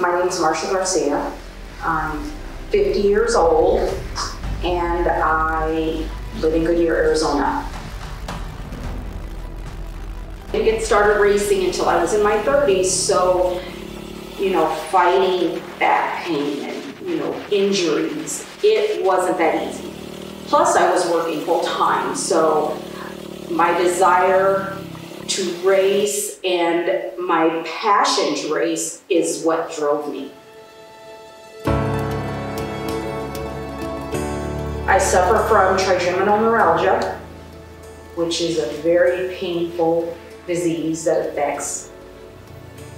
My name is Marcia Garcia. I'm 50 years old and I live in Goodyear, Arizona. I didn't get started racing until I was in my 30s, so, you know, fighting back pain and, you know, injuries, it wasn't that easy. Plus, I was working full time, so my desire to race and my passion to race is what drove me. I suffer from trigeminal neuralgia, which is a very painful disease that affects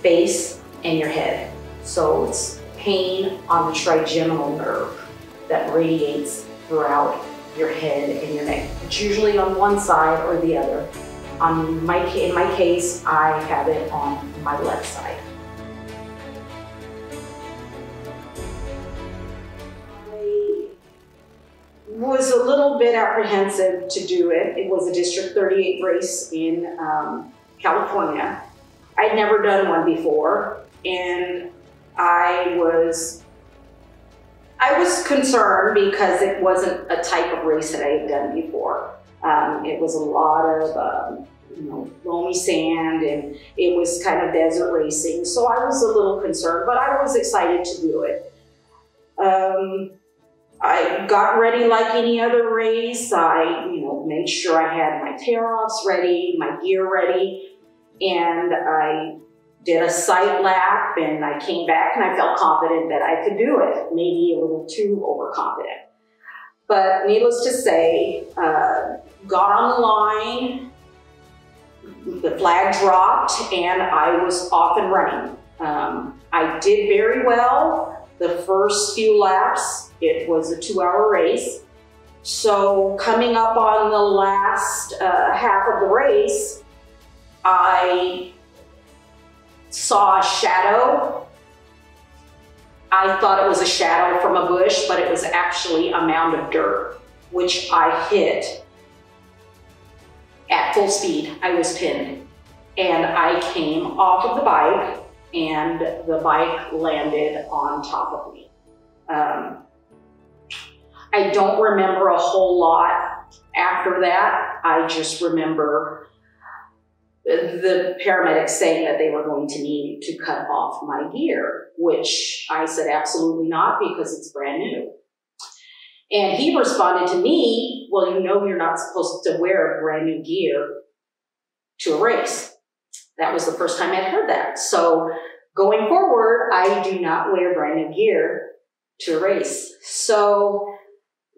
face and your head. So it's pain on the trigeminal nerve that radiates throughout your head and your neck. It's usually on one side or the other. On my, in my case, I have it on my left side. I was a little bit apprehensive to do it. It was a District 38 race in um, California. I'd never done one before, and I was I was concerned because it wasn't a type of race that I had done before. Um, it was a lot of um, you know loamy sand, and it was kind of desert racing. So I was a little concerned, but I was excited to do it. Um, I got ready like any other race. I, you know, made sure I had my tear-offs ready, my gear ready, and I did a sight lap and I came back and I felt confident that I could do it, maybe a little too overconfident. But needless to say, uh, got on the line, the flag dropped, and I was off and running. Um, I did very well the first few laps. It was a two hour race. So coming up on the last uh, half of the race, I saw a shadow. I thought it was a shadow from a bush, but it was actually a mound of dirt, which I hit at full speed. I was pinned. And I came off of the bike, and the bike landed on top of me. Um, I don't remember a whole lot after that. I just remember the paramedics saying that they were going to need to cut off my gear, which I said absolutely not because it's brand new. And he responded to me, well, you know you're not supposed to wear brand new gear to a race. That was the first time I'd heard that. So going forward, I do not wear brand new gear to a race. So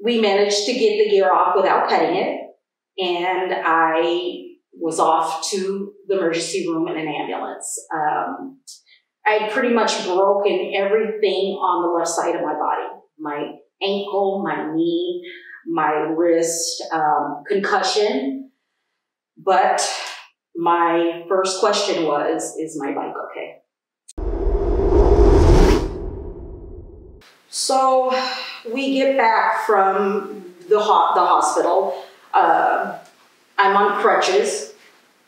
we managed to get the gear off without cutting it. And I was off to the emergency room in an ambulance. Um, I had pretty much broken everything on the left side of my body. My ankle, my knee, my wrist, um, concussion. But my first question was, is my bike okay? So we get back from the, ho the hospital. Uh, I'm on crutches.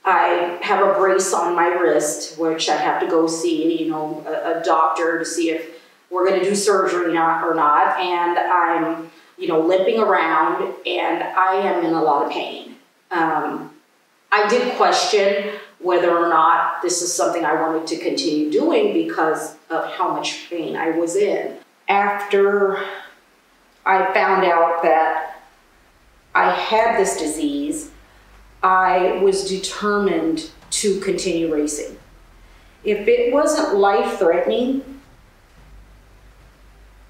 I have a brace on my wrist, which I have to go see, you know, a, a doctor to see if we're going to do surgery not, or not. And I'm, you know, limping around, and I am in a lot of pain. Um, I did question whether or not this is something I wanted to continue doing because of how much pain I was in. After I found out that I had this disease, I was determined to continue racing. If it wasn't life threatening,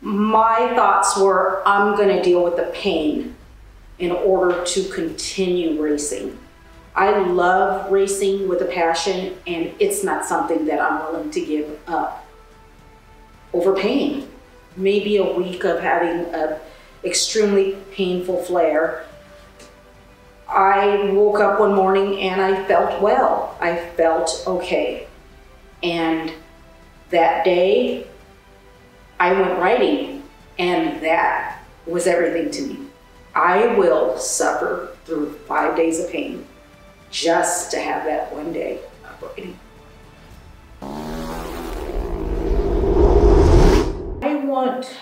my thoughts were I'm going to deal with the pain in order to continue racing. I love racing with a passion, and it's not something that I'm willing to give up over pain. Maybe a week of having an extremely painful flare I woke up one morning and I felt well. I felt okay. And that day, I went riding, and that was everything to me. I will suffer through five days of pain just to have that one day of riding. I want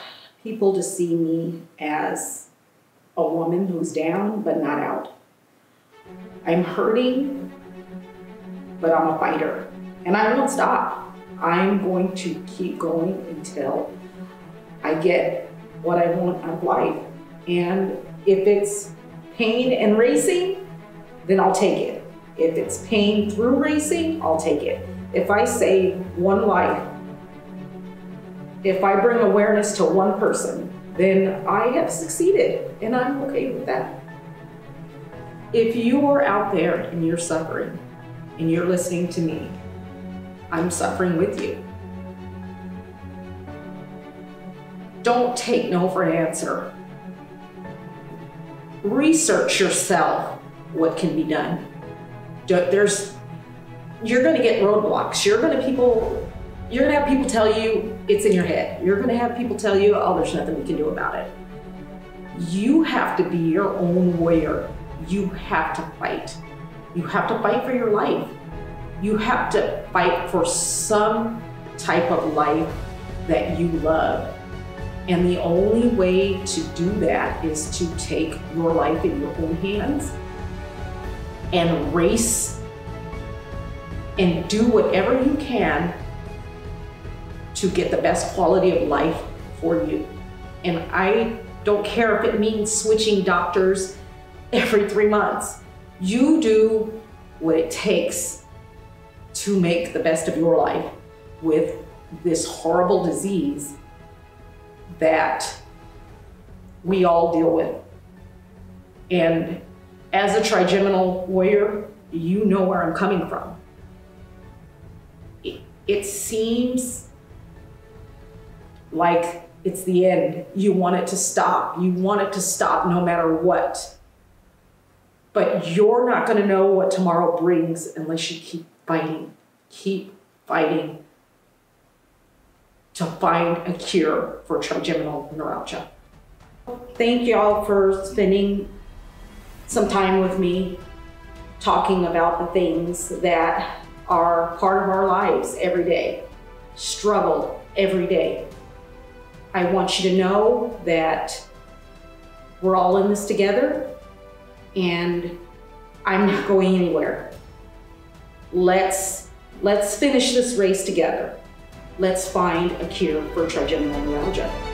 people to see me as a woman who's down but not out. I'm hurting, but I'm a fighter. And I won't stop. I'm going to keep going until I get what I want out of life. And if it's pain and racing, then I'll take it. If it's pain through racing, I'll take it. If I save one life, if I bring awareness to one person, then I have succeeded and I'm okay with that. If you are out there and you're suffering and you're listening to me, I'm suffering with you. Don't take no for an answer. Research yourself what can be done. There's, you're going to get roadblocks. You're going to people, you're going to have people tell you it's in your head. You're going to have people tell you, oh, there's nothing we can do about it. You have to be your own warrior. You have to fight. You have to fight for your life. You have to fight for some type of life that you love. And the only way to do that is to take your life in your own hands and race and do whatever you can to get the best quality of life for you. And I don't care if it means switching doctors every three months. You do what it takes to make the best of your life with this horrible disease that we all deal with. And as a trigeminal warrior, you know where I'm coming from. It, it seems like it's the end. You want it to stop. You want it to stop no matter what. But you're not going to know what tomorrow brings unless you keep fighting. Keep fighting to find a cure for trigeminal neuralgia. Thank y'all for spending some time with me talking about the things that are part of our lives every day, struggle every day. I want you to know that we're all in this together and I'm not going anywhere. Let's, let's finish this race together. Let's find a cure for trigeminal neuralgia.